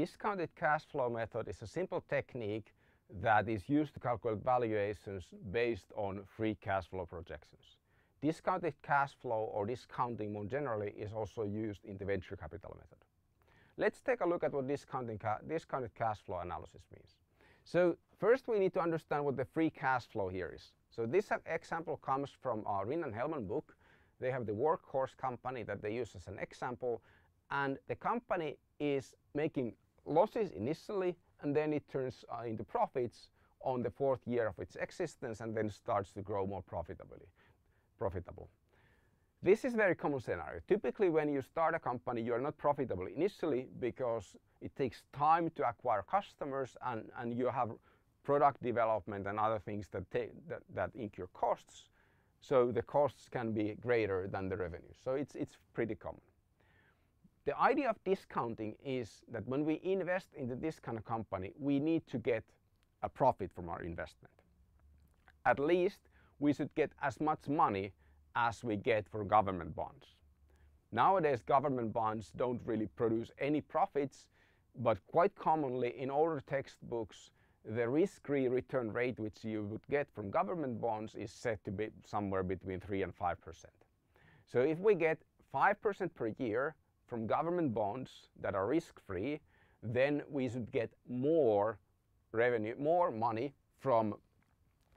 Discounted cash flow method is a simple technique that is used to calculate valuations based on free cash flow projections. Discounted cash flow or discounting more generally is also used in the venture capital method. Let's take a look at what discounted cash flow analysis means. So first we need to understand what the free cash flow here is. So this example comes from our Rin and Hellmann book. They have the workhorse company that they use as an example and the company is making losses initially and then it turns uh, into profits on the fourth year of its existence and then starts to grow more profitably, profitable. This is very common scenario. Typically when you start a company you are not profitable initially because it takes time to acquire customers and, and you have product development and other things that, that, that incur costs. So the costs can be greater than the revenue. So it's, it's pretty common. The idea of discounting is that when we invest into this kind of company, we need to get a profit from our investment. At least we should get as much money as we get for government bonds. Nowadays, government bonds don't really produce any profits, but quite commonly in older textbooks, the risk-free return rate which you would get from government bonds is set to be somewhere between 3 and 5%. So if we get 5% per year from government bonds that are risk-free, then we should get more revenue, more money from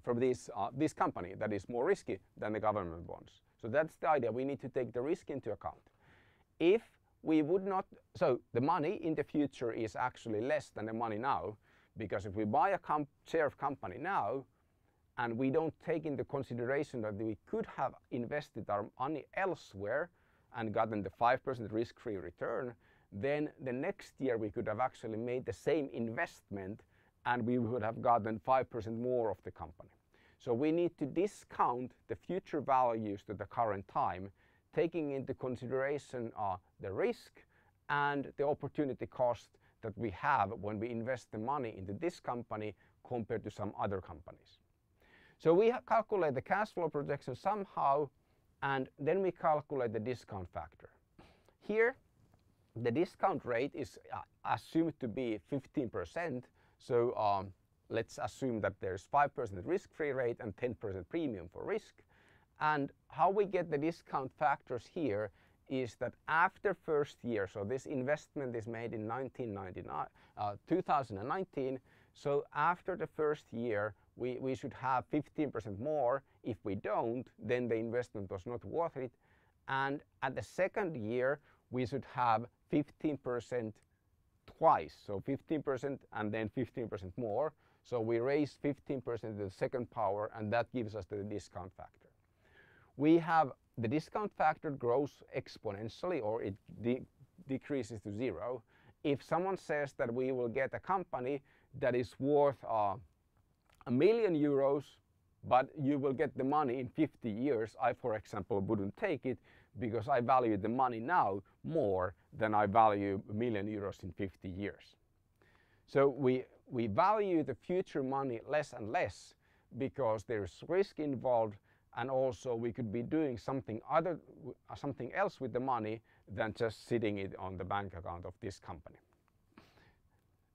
from this uh, this company that is more risky than the government bonds. So that's the idea. We need to take the risk into account. If we would not, so the money in the future is actually less than the money now, because if we buy a share of company now, and we don't take into consideration that we could have invested our money elsewhere, and gotten the 5% risk-free return, then the next year we could have actually made the same investment and we would have gotten 5% more of the company. So we need to discount the future values to the current time, taking into consideration uh, the risk and the opportunity cost that we have when we invest the money into this company compared to some other companies. So we calculate the cash flow projection somehow and then we calculate the discount factor. Here the discount rate is uh, assumed to be 15%. So um, let's assume that there's 5% risk-free rate and 10% premium for risk. And how we get the discount factors here is that after first year, so this investment is made in 1999, uh, 2019, so after the first year, we, we should have 15% more. If we don't, then the investment was not worth it. And at the second year, we should have 15% twice. So 15% and then 15% more. So we raise 15% to the second power and that gives us the discount factor. We have the discount factor grows exponentially or it de decreases to zero. If someone says that we will get a company that is worth uh, a million euros, but you will get the money in 50 years, I, for example, wouldn't take it because I value the money now more than I value a million euros in 50 years. So we, we value the future money less and less because there's risk involved and also we could be doing something other something else with the money than just sitting it on the bank account of this company.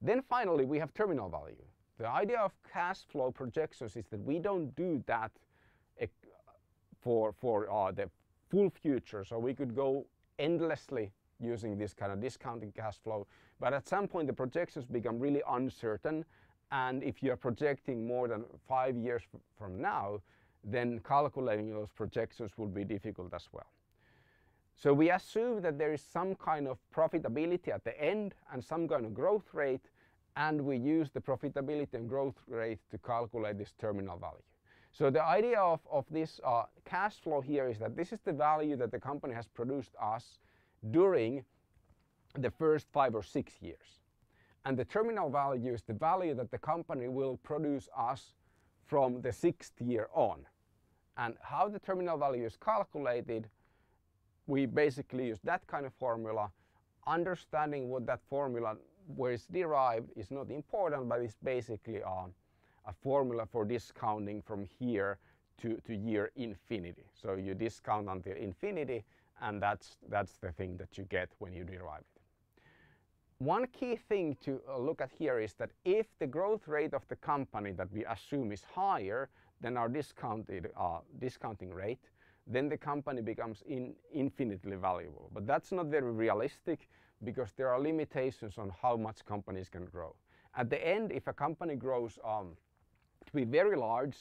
Then finally we have terminal value. The idea of cash flow projections is that we don't do that eh, for, for uh, the full future. So we could go endlessly using this kind of discounting cash flow. But at some point the projections become really uncertain. And if you're projecting more than five years from now, then calculating those projections will be difficult as well. So we assume that there is some kind of profitability at the end and some kind of growth rate and we use the profitability and growth rate to calculate this terminal value. So the idea of, of this uh, cash flow here is that this is the value that the company has produced us during the first five or six years. And the terminal value is the value that the company will produce us from the sixth year on. And how the terminal value is calculated, we basically use that kind of formula. Understanding what that formula where it's derived is not important, but it's basically a, a formula for discounting from here to, to year infinity. So you discount until infinity, and that's, that's the thing that you get when you derive it. One key thing to uh, look at here is that if the growth rate of the company that we assume is higher than our discounted uh, discounting rate, then the company becomes in infinitely valuable. But that's not very realistic because there are limitations on how much companies can grow. At the end, if a company grows um, to be very large,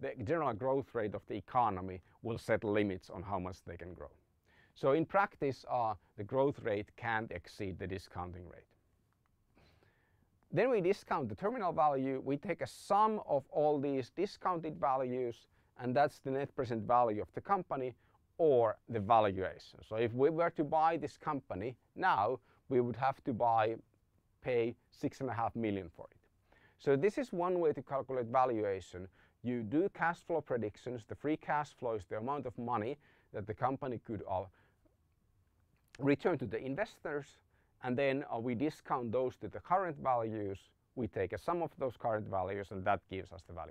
the general growth rate of the economy will set limits on how much they can grow. So in practice, uh, the growth rate can't exceed the discounting rate. Then we discount the terminal value. We take a sum of all these discounted values, and that's the net present value of the company or the valuation. So if we were to buy this company now, we would have to buy, pay six and a half million for it. So this is one way to calculate valuation. You do cash flow predictions. The free cash flow is the amount of money that the company could uh, return to the investors and then uh, we discount those to the current values. We take a sum of those current values and that gives us the value.